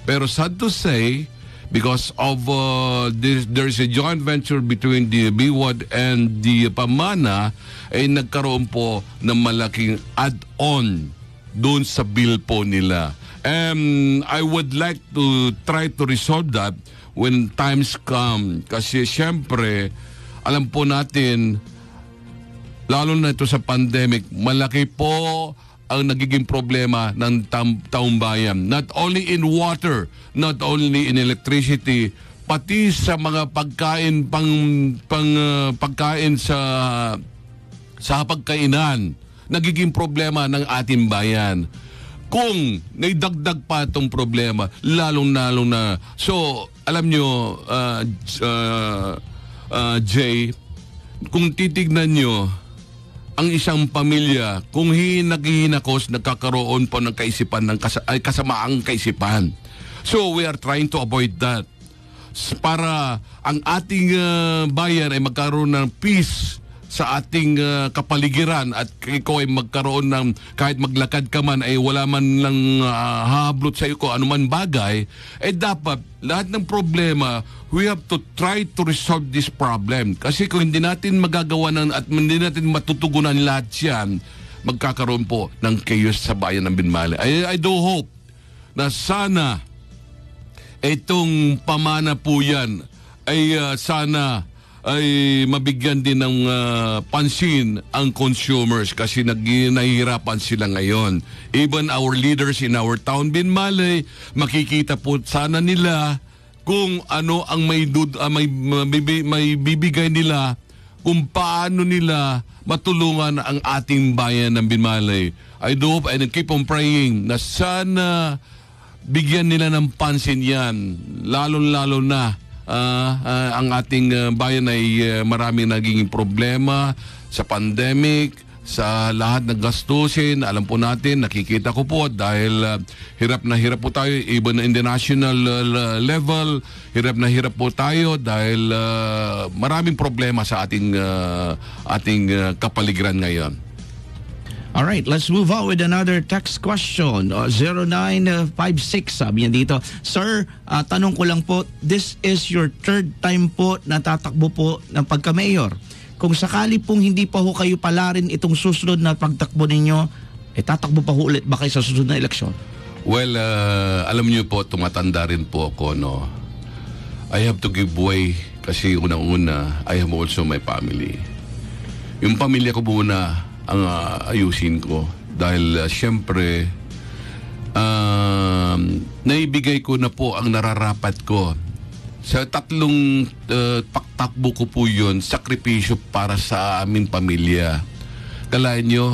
Pero sad to say, because of uh, this, there's a joint venture between the BWAD and the Pamana, ay nagkaroon po ng malaking add-on doon sa bill po nila. And I would like to try to resolve that when times come. Kasi syempre, alam po natin, lalo na ito sa pandemic, malaki po ang nagiging problema ng taong bayan. Not only in water, not only in electricity, pati sa mga pagkain pang pang uh, pagkain sa sa pagkainan nagiging problema ng ating bayan. Kung naidagdag pa itong problema, lalong-lalong na. So, alam nyo, uh, uh, uh, Jay, kung titignan nyo, ang isang pamilya, kung hinagihinakos, nagkakaroon po ng kaisipan, ng kas- ay kasamaang kaisipan. So, we are trying to avoid that. Para ang ating uh, bayan ay magkaroon ng peace sa ating uh, kapaligiran at ikaw ay magkaroon ng kahit maglakad ka man ay wala man lang uh, hablot sa iyo kung anuman bagay, eh dapat lahat ng problema, we have to try to resolve this problem. Kasi kung hindi natin magagawa ng, at hindi natin matutugunan lahat yan, magkakaroon po ng chaos sa bayan ng Binmali. I, I do hope na sana itong pamana po yan ay uh, sana ay mabigyan din ng uh, pansin ang consumers kasi nahihirapan sila ngayon. Even our leaders in our town, Binmalay, makikita po sana nila kung ano ang may, dud, uh, may, may, may bibigay nila kung paano nila matulungan ang ating bayan ng Binmalay. I do hope and keep on praying na sana bigyan nila ng pansin yan, lalo-lalo na ah, ah, ang ating ah, bayan ay ah, maraming naging problema sa pandemic, sa lahat ng gastusin. Alam po natin, nakikita ko po dahil ah, hirap na hirap po tayo even in the national ah, level, hirap na hirap po tayo dahil ah, maraming problema sa ating ah, ating ah, kapaligiran ngayon. All right, let's move on with another text question. Uh, 0956, sabi niya dito. Sir, uh, tanong ko lang po, this is your third time po na tatakbo po ng pagka-mayor. Kung sakali pong hindi pa ho kayo palarin itong susunod na pagtakbo ninyo, eh tatakbo pa ho ulit ba kayo sa susunod na eleksyon? Well, uh, alam niyo po, tumatanda rin po ako, no? I have to give way kasi unang-una, I have also my family. Yung pamilya ko muna ang uh, ayusin ko dahil uh, syempre um, naibigay ko na po ang nararapat ko. Sa tatlong uh, paktakbo ko po yun, sakripisyo para sa aming pamilya. Kalahin nyo,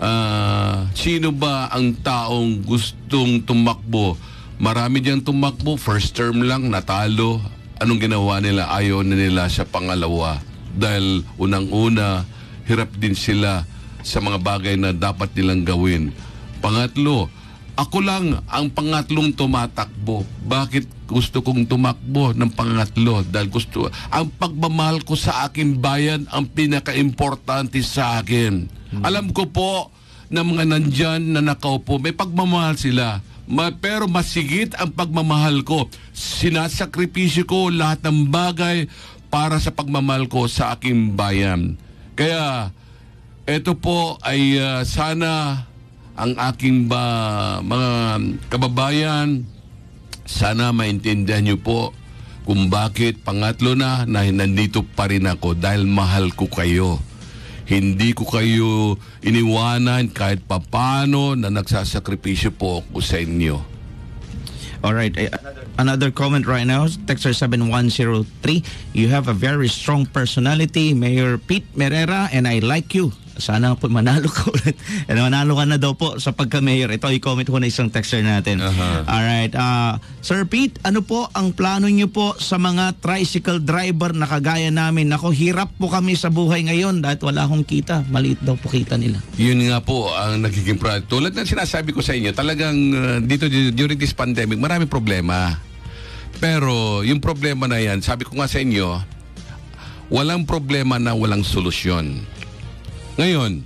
Ah, sino ba ang taong gustong tumakbo? Marami diyang tumakbo, first term lang, natalo. Anong ginawa nila? Ayaw na nila sa pangalawa. Dahil unang-una, hirap din sila sa mga bagay na dapat nilang gawin. Pangatlo, ako lang ang pangatlong tumatakbo. Bakit gusto kong tumakbo ng pangatlo? Dahil gusto, ang pagmamahal ko sa aking bayan ang pinaka-importante sa akin. Alam ko po na mga nandyan na nakaupo, may pagmamahal sila. Ma- pero masigit ang pagmamahal ko. Sinasakripisyo ko lahat ng bagay para sa pagmamahal ko sa aking bayan. Kaya, ito po ay ah, sana ang aking ba, mga kababayan, sana maintindihan niyo po kung bakit pangatlo na na nandito pa rin ako dahil mahal ko kayo. Hindi ko kayo iniwanan kahit papano na nagsasakripisyo po ako sa inyo. All right. eh, Another comment right now, Texter 7103. You have a very strong personality, Mayor Pete Merera, and I like you. Sana po manalo ka ulit. And manalo ka na daw po sa pagka-mayor. Ito, i-comment ko na isang texter natin. Aha. All right. Uh, Sir Pete, ano po ang plano niyo po sa mga tricycle driver na kagaya namin? Nako, hirap po kami sa buhay ngayon dahil wala akong kita. Maliit daw po kita nila. Yun nga po ang nagiging problem. Tulad ng sinasabi ko sa inyo, talagang uh, dito during this pandemic, marami problema. Pero yung problema na yan, sabi ko nga sa inyo, walang problema na walang solusyon. Ngayon,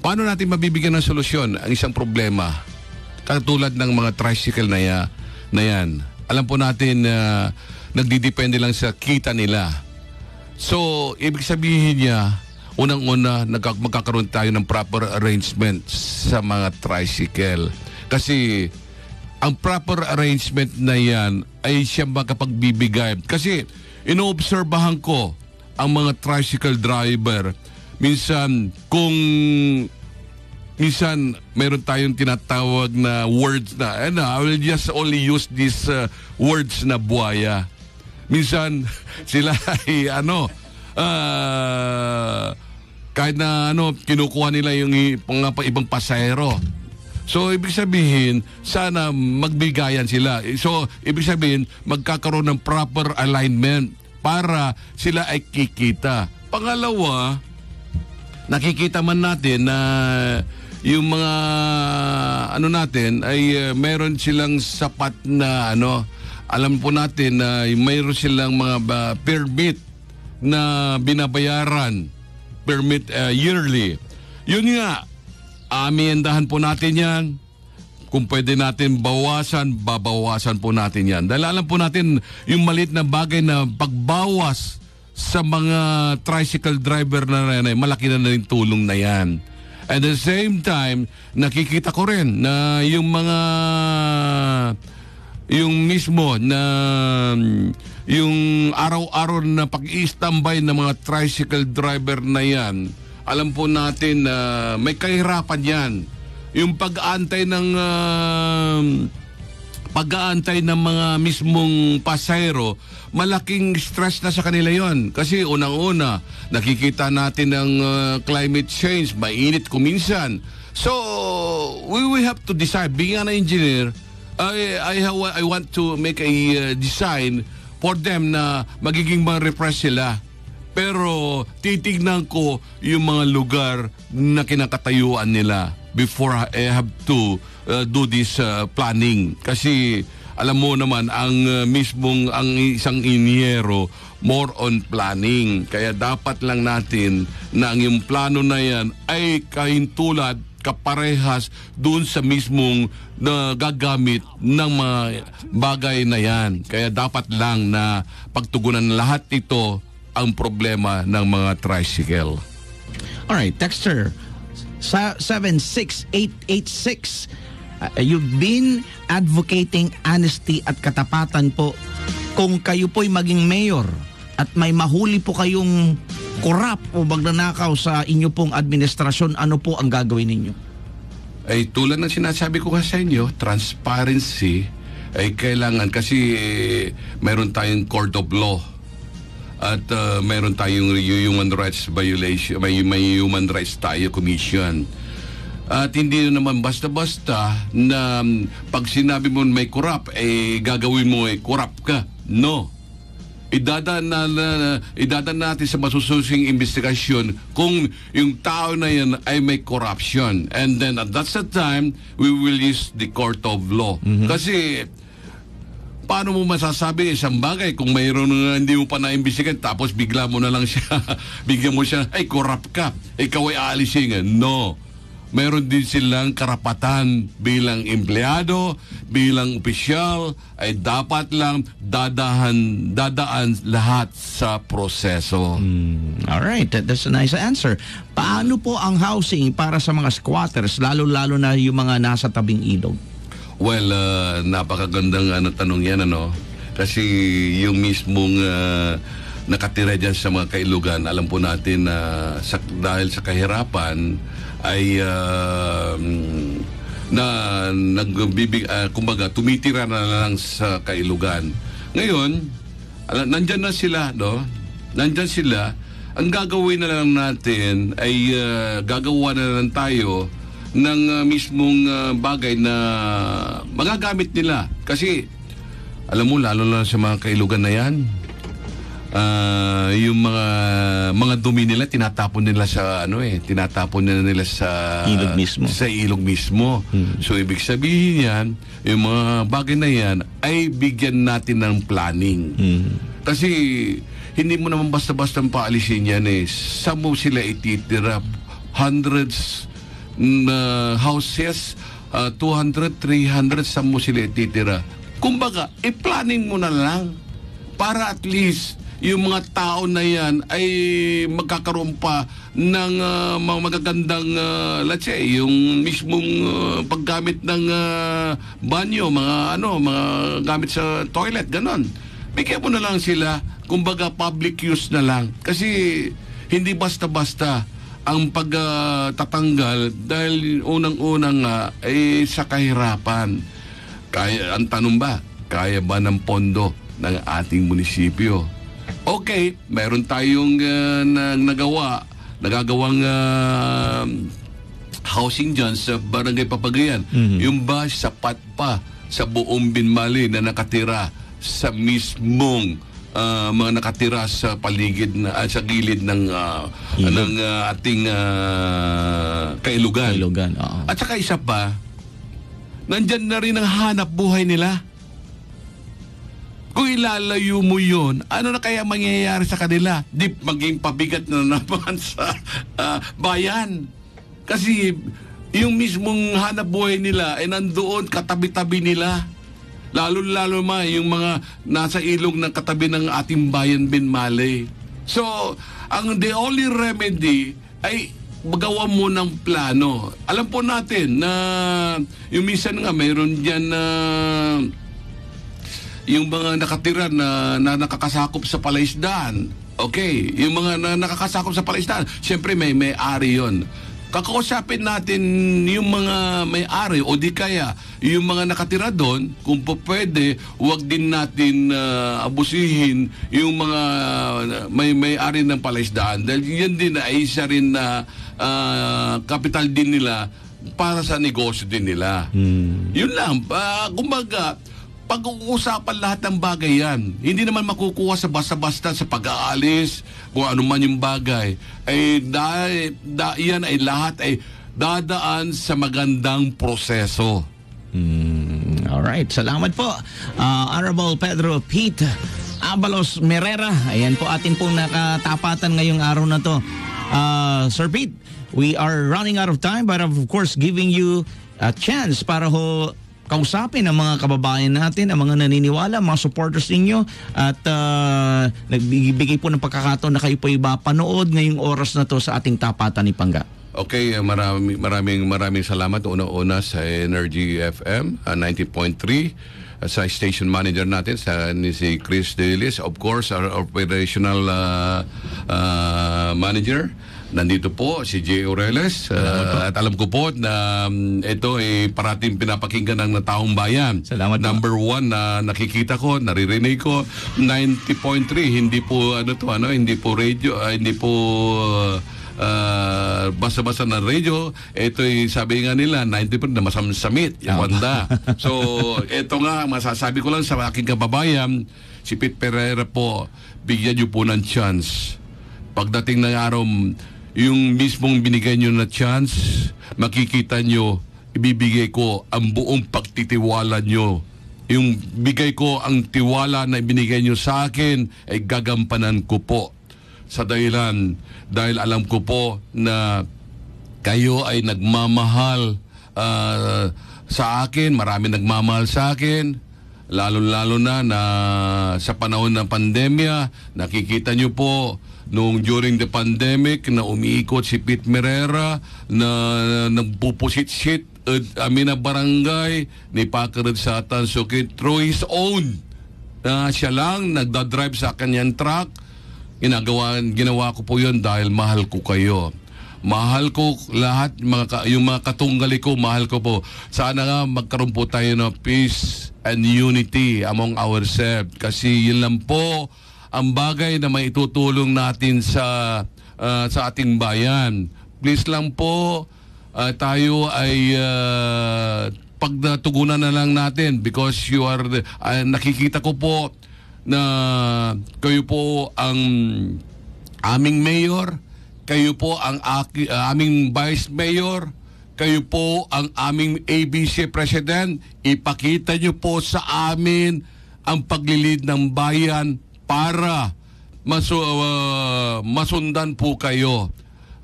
paano natin mabibigyan ng solusyon ang isang problema katulad ng mga tricycle na, ya, na yan? Alam po natin na nagdidepende lang sa kita nila. So, ibig sabihin niya, unang-una, magkakaroon tayo ng proper arrangement sa mga tricycle. Kasi, ang proper arrangement na yan ay siya makapagbibigay. Kasi, inoobserbahan ko ang mga tricycle driver. Minsan, kung minsan meron tayong tinatawag na words na, ano, I will just only use these uh, words na buaya. Minsan, sila ay ano, ah, kahit na ano, kinukuha nila yung mga ibang pasahero. So, ibig sabihin, sana magbigayan sila. So, ibig sabihin, magkakaroon ng proper alignment para sila ay kikita. Pangalawa, nakikita man natin na yung mga ano natin ay uh, meron silang sapat na ano alam po natin na mayroon silang mga permit na binabayaran permit uh, yearly yun nga amiendahan po natin yan kung pwede natin bawasan, babawasan po natin yan. Dahil alam po natin yung malit na bagay na pagbawas sa mga tricycle driver na rin, malaki na rin tulong na yan. At the same time, nakikita ko rin na yung mga yung mismo na yung araw-araw na pag-i-standby ng mga tricycle driver na yan, alam po natin na may kahirapan yan. Yung pag-aantay ng ah, pag-aantay ng mga mismong pasahero, malaking stress na sa kanila yon. Kasi unang-una, nakikita natin ang uh, climate change, mainit kuminsan. So, we will have to decide. Being an engineer, I, I, have- I want to make a uh, design for them na magiging ma-repress sila. Pero titignan ko yung mga lugar na kinakatayuan nila before I have to uh, do this uh, planning. Kasi alam mo naman ang uh, mismong ang isang inyero more on planning. Kaya dapat lang natin na ang yung plano na yan ay kahintulad kaparehas doon sa mismong na gagamit ng mga bagay na yan. Kaya dapat lang na pagtugunan lahat ito ang problema ng mga tricycle. Alright, texter. Sa 76886. Uh, you've been advocating honesty at katapatan po kung kayo po'y maging mayor at may mahuli po kayong korap o magnanakaw sa inyo pong administrasyon, ano po ang gagawin ninyo? ay tulad ng sinasabi ko nga sa inyo, transparency ay kailangan kasi eh, meron tayong court of law at uh, meron tayong human rights violation, may, may human rights tayo commission. At hindi naman basta-basta na mm, pag sinabi mo may corrupt, eh gagawin mo eh corrupt ka. No idadaan na, na, idadaan natin sa masususing investigasyon kung yung tao na yan ay may corruption. And then at that's the time, we will use the court of law. Kasi paano mo masasabi isang bagay kung mayroon na hindi mo pa na-imbestigan tapos bigla mo na lang siya, bigyan mo siya, ay corrupt ka, ikaw ay aalisin. No. Meron din silang karapatan bilang empleyado, bilang opisyal, ay dapat lang dadahan, dadaan lahat sa proseso. Alright, that, that's a nice answer. Paano po ang housing para sa mga squatters, lalo-lalo na yung mga nasa tabing ilog? Well, uh, napakagandang ano, tanong yan, ano? Kasi yung mismong uh, nakatira dyan sa mga kailugan, alam po natin na sa, dahil sa kahirapan, ay uh, na nagbibig uh, kumbaga tumitira na lang sa kailugan. Ngayon, ala, nandyan na sila, no? Nandyan sila. Ang gagawin na lang natin ay uh, gagawa na lang tayo ng uh, mismong uh, bagay na magagamit nila. Kasi, alam mo, lalo na sa mga kailugan na yan, ah, yung mga mga dumi nila tinatapon nila sa ano eh tinatapon nila nila sa Ilog mismo. sa ilog mismo. So ibig sabihin yan yung mga bagay na yan ay bigyan natin ng planning. Kasi hindi mo naman basta-basta paalisin yan eh. Saan mo sila ititira? Hundreds na houses ah, 200 300 saan mo sila ititira? Kumbaga i-planning mo na lang para at least yung mga tao na yan ay magkakaroon pa ng ah, mga magagandang ah, let's say yung mismong ah, paggamit ng ah, banyo mga ano mga gamit sa toilet ganon. Bigyan mo na lang sila kumbaga public use na lang. Kasi hindi basta-basta ang pagtatanggal dahil unang-unang nga ay sa kahirapan. Kaya ang tanong ba kaya ba ng pondo ng ating munisipyo Okay, meron tayong uh, na, nagawa nagagawang ah, housing dyan sa Barangay Papagayan. Yung ba sapat pa sa buong Binmali na nakatira sa mismong ah, mga nakatira sa paligid na ah, sa gilid ng Ilog. ng ah, ating ah, kailugan. Kailugan, oo. At saka isa pa, nandyan na rin ang hanap buhay nila. Kung ilalayo mo yun, ano na kaya mangyayari sa kanila? Di maging pabigat na naman sa ah, bayan. Kasi yung mismong hanap buhay nila ay nandoon katabi-tabi nila. Lalo-lalo ma yung mga nasa ilog ng katabi ng ating bayan Binmalay. So, ang the only remedy ay magawa mo ng plano. Alam po natin na yung minsan nga mayroon dyan na yung mga nakatira na, na nakakasakop sa palaisdaan. Okay, yung mga na, nakakasakop sa palaisdaan, siyempre may may-ari yon. Kakausapin natin yung mga may-ari o di kaya yung mga nakatira doon, kung po pwede, huwag din natin ah, abusihin yung mga may may-ari ng palaisdaan. Dahil yan din ay isa rin na ah, kapital din nila para sa negosyo din nila. Yun lang. Uh, kumbaga, pag-uusapan lahat ng bagay yan. Hindi naman makukuha sa basta-basta sa pag-aalis, kung ano man yung bagay. Ay, da, da, yan ay lahat ay dadaan sa magandang proseso. Mm, alright, salamat po. Ah, Honorable Pedro Pete Abalos Merera. Ayan po atin pong nakatapatan ngayong araw na to. Ah, Sir Pete, we are running out of time but of course giving you a chance para ho kausapin ang mga kababayan natin, ang mga naniniwala, mga supporters ninyo. At uh, nagbibigay po ng pagkakataon na kayo po ipapanood ngayong oras na to sa ating tapatan ni Pangga. Okay, marami, maraming maraming salamat. Una-una sa Energy FM uh, 90.3 uh, sa station manager natin sa ni si Chris Delis of course our operational uh, uh, manager Nandito po si Jay Oreles uh, at alam ko po na um, ito ay parating pinapakinggan ng taong bayan. Salamat po. Number one na nakikita ko, naririnig ko 90.3 hindi po ano to ano hindi po radio ah, hindi po uh, basta-basta na radio, ito sabi nga nila, 90% na masamsamit, yung wanda. so, ito nga, masasabi ko lang sa aking kababayan, si Pete Pereira po, bigyan niyo po ng chance. Pagdating ng araw, yung mismong binigay niyo na chance, makikita niyo, ibibigay ko ang buong pagtitiwala niyo yung bigay ko ang tiwala na ibinigay niyo sa akin ay gagampanan ko po. Sa dahilan dahil alam ko po na kayo ay nagmamahal ah, sa akin, marami nagmamahal sa akin, lalo-lalo na na sa panahon ng pandemya, nakikita niyo po noong during the pandemic na umiikot si Pete Merera na nagpupusit-sit at amin na barangay ni Pakarad sa Tansukit through his own. Na siya lang nagdadrive sa kanyang truck. Ginagawa ginawa ko po yun dahil mahal ko kayo. Mahal ko lahat mga yung mga katunggali ko mahal ko po. Sana nga magkaroon po tayo ng peace and unity among ourselves. Kasi yun lang po ang bagay na may itutulong natin sa ah, sa ating bayan please lang po ah, tayo ay ah, pag natugunan na lang natin because you are ah, nakikita ko po na kayo po ang aming mayor, kayo po ang aki, ah, aming vice mayor, kayo po ang aming ABC president. Ipakita niyo po sa amin ang paglilid ng bayan para masu, ah, masundan po kayo.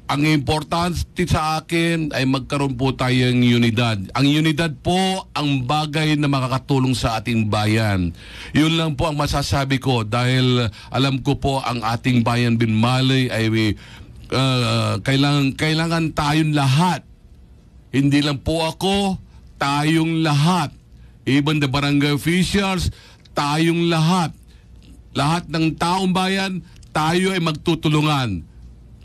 Ang importante sa akin ay magkaroon po tayong unidad. Ang unidad po ang bagay na makakatulong sa ating bayan. Yun lang po ang masasabi ko dahil alam ko po ang ating bayan Binmalay ay uh, kailangan, kailangan tayong lahat. Hindi lang po ako, tayong lahat. Even the barangay officials, tayong lahat. Lahat ng taong bayan, tayo ay magtutulungan.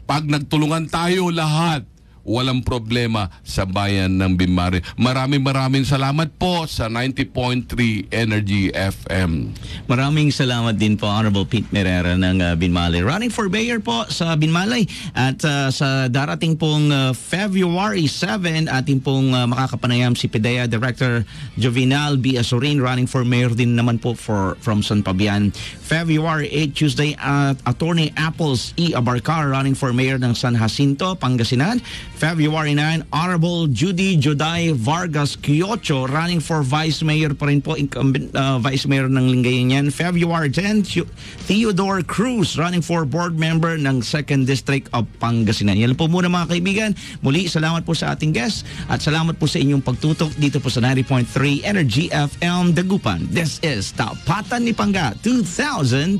Pag nagtulungan tayo lahat, walang problema sa bayan ng Binmari. Maraming maraming salamat po sa 90.3 Energy FM. Maraming salamat din po Honorable Pete Merera ng uh, Binmalay. Running for mayor po sa Binmalay at uh, sa darating pong uh, February 7 ating pong uh, makakapanayam si PIDEA Director Jovinal B. Asorin running for mayor din naman po for from San Fabian. February 8 Tuesday at Attorney Apples E. Abarcar running for mayor ng San Jacinto, Pangasinan. February 9 Honorable Judy Joday Vargas Quiocho running for vice mayor pa rin po incumbent uh, vice mayor ng Lingayen yan. February 10 Theo- Theodore Cruz running for board member ng 2nd District of Pangasinan. Yan po muna mga kaibigan. Muli salamat po sa ating guest at salamat po sa inyong pagtutok dito po sa 90.3 Energy FM Dagupan. This is Tapatan ni Pangga 2022.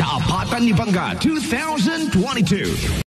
Tapatan ni Pangga 2022.